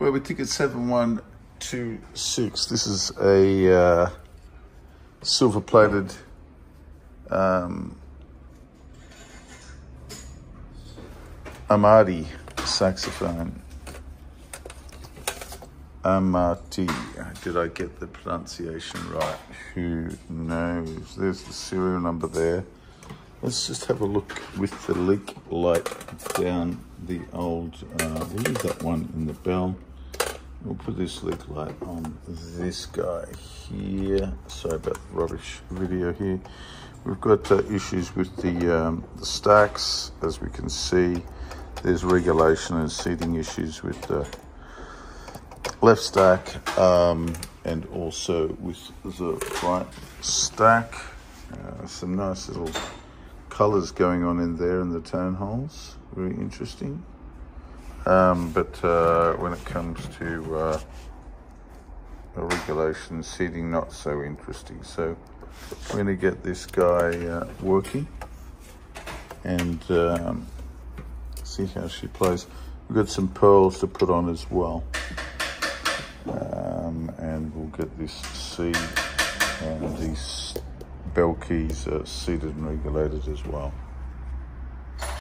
Well, we ticket 7126. This is a uh, silver plated um, Amati saxophone. Amati. Did I get the pronunciation right? Who knows? There's the serial number there. Let's just have a look with the leak light down the old, uh, we'll leave that one in the bell. We'll put this leak light on this guy here. Sorry about the rubbish video here. We've got uh, issues with the, um, the stacks, as we can see. There's regulation and seating issues with the left stack um, and also with the right stack. Uh, some nice little colors going on in there in the tone holes. Very interesting. Um, but uh, when it comes to uh, regulation seating, not so interesting. So we're going to get this guy uh, working and um, see how she plays. We've got some pearls to put on as well. Um, and we'll get this C and these bell keys uh, seated and regulated as well.